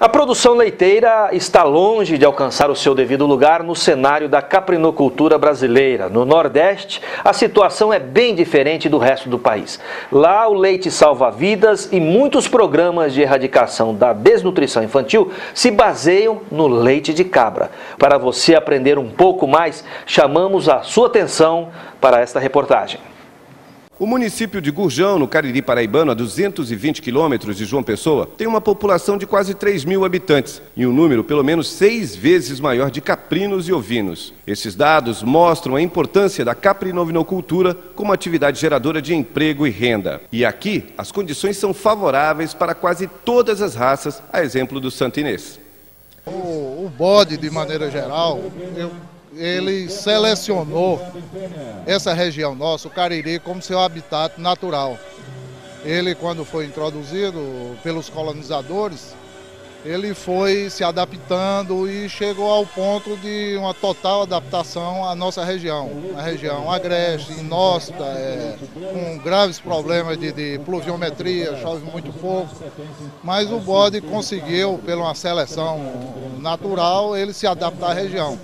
A produção leiteira está longe de alcançar o seu devido lugar no cenário da caprinocultura brasileira. No Nordeste, a situação é bem diferente do resto do país. Lá, o leite salva vidas e muitos programas de erradicação da desnutrição infantil se baseiam no leite de cabra. Para você aprender um pouco mais, chamamos a sua atenção para esta reportagem. O município de Gurjão, no Cariri Paraibano, a 220 quilômetros de João Pessoa, tem uma população de quase 3 mil habitantes e um número pelo menos seis vezes maior de caprinos e ovinos. Esses dados mostram a importância da caprinovinocultura como atividade geradora de emprego e renda. E aqui, as condições são favoráveis para quase todas as raças, a exemplo do Santo Inês. O, o bode, de maneira geral, eu ele selecionou essa região nossa, o Cariri, como seu habitat natural. Ele, quando foi introduzido pelos colonizadores, ele foi se adaptando e chegou ao ponto de uma total adaptação à nossa região. A região agreste, inóspita, é, com graves problemas de, de, pluviometria, chove muito pouco. Mas o bode conseguiu, pela uma seleção natural, ele se adaptar à região.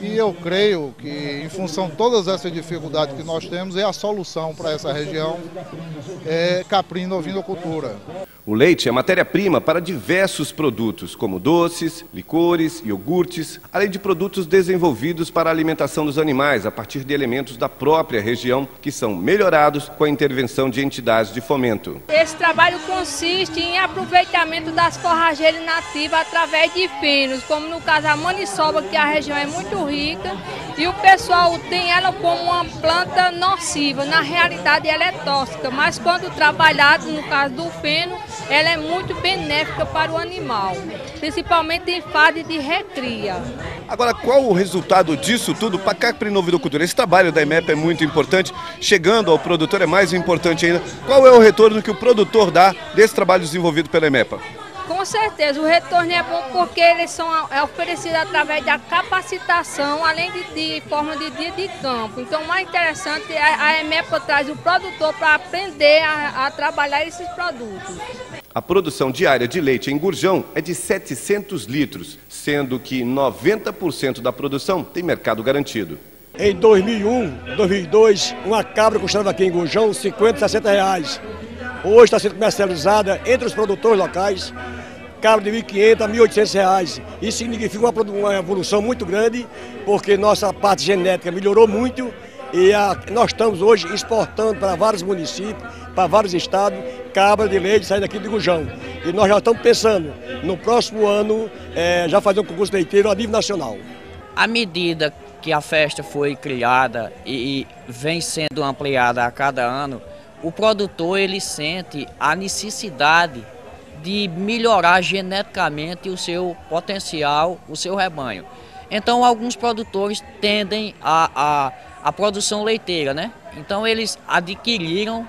E eu creio que, em função de todas essas dificuldades que nós temos, é a solução para essa região é caprino ovinocultura. O leite é matéria-prima para diversos produtos, como doces, licores, iogurtes, além de produtos desenvolvidos para a alimentação dos animais a partir de elementos da própria região que são melhorados com a intervenção de entidades de fomento. Esse trabalho consiste em aproveitamento das forrageiras nativas através de finos, como no caso a maniçoba, que a região é muito rica, e o pessoal tem ela como uma planta nociva. Na realidade ela é tóxica, mas quando trabalhado, no caso do feno, ela é muito benéfica para o animal, principalmente em fase de recria. Agora, qual o resultado disso tudo para a caprinovicultura? Esse trabalho da IMEP é muito importante, chegando ao produtor é mais importante ainda. Qual é o retorno que o produtor dá desse trabalho desenvolvido pela IMEPA? Com certeza, o retorno é bom porque eles são é oferecidos através da capacitação, além de, de forma de dia de campo. Então, o mais interessante é a EMEPA traz o produtor para aprender a, a trabalhar esses produtos. A produção diária de leite em Gurjão é de 700 litros, sendo que 90% da produção tem mercado garantido. Em 2001, 2002, uma cabra custava aqui em Gurjão 50, 60 reais. Hoje está sendo comercializada entre os produtores locais, cabra de 1.500 a 1.800 reais. Isso significa uma, evolução muito grande, porque nossa parte genética melhorou muito e a, nós estamos hoje exportando para vários municípios, para vários estados, cabra de leite saindo aqui de Gujão. E nós já estamos pensando, no próximo ano, é, já fazer um concurso leiteiro a nível nacional. À medida que a festa foi criada e vem sendo ampliada a cada ano, o produtor ele sente a necessidade de melhorar geneticamente o seu potencial, o seu rebanho. Então alguns produtores tendem a, a a produção leiteira, né? Então eles adquiriram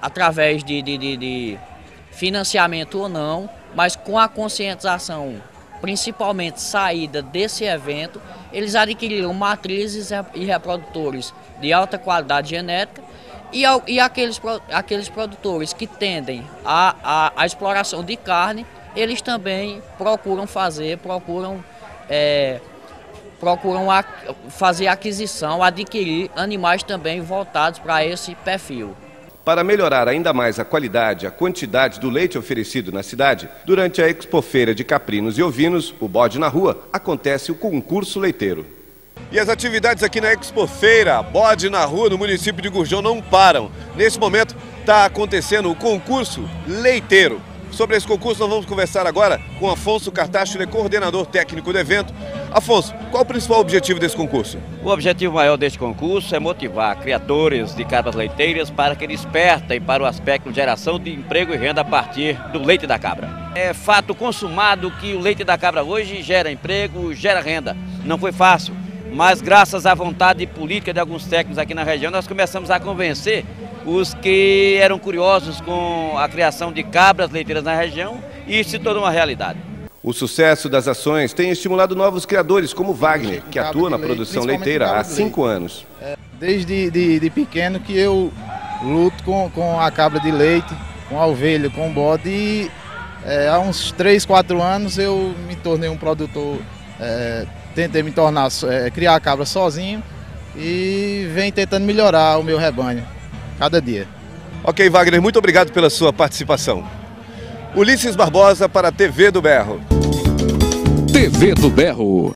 através de, de, de, de financiamento ou não, mas com a conscientização, principalmente saída desse evento, eles adquiriram matrizes e reprodutores de alta qualidade genética e, e aqueles, aqueles produtores que tendem à a, a, a, exploração de carne, eles também procuram fazer, procuram é, procuram fazer aquisição, adquirir animais também voltados para esse perfil. Para melhorar ainda mais a qualidade e a quantidade do leite oferecido na cidade, durante a Expofeira de Caprinos e Ovinos, o Bode na Rua, acontece o concurso leiteiro. E as atividades aqui na Expofeira, Bode na Rua, no município de Gurjão, não param. Nesse momento está acontecendo o concurso leiteiro. Sobre esse concurso, nós vamos conversar agora com Afonso Cartacho, ele é coordenador técnico do evento. Afonso, qual o principal objetivo desse concurso? O objetivo maior deste concurso é motivar criadores de cabras leiteiras para que despertem para o aspecto geração de emprego e renda a partir do leite da cabra. É fato consumado que o leite da cabra hoje gera emprego, gera renda. Não foi fácil, mas graças à vontade política de alguns técnicos aqui na região, nós começamos a convencer os que eram curiosos com a criação de cabras leiteiras na região e isso se tornou uma realidade. O sucesso das ações tem estimulado novos criadores, como Wagner, que atua na produção leiteira há cinco anos. É, desde de, de, pequeno que eu luto com, com a cabra de leite, com a ovelha, com o bode e é, há uns 3, 4 anos eu me tornei um produtor, é, tentei me tornar, é, criar a cabra sozinho e venho tentando melhorar o meu rebanho cada dia. Ok, Wagner, muito obrigado pela sua participação. Ulisses Barbosa para a TV do Berro. TV do Berro.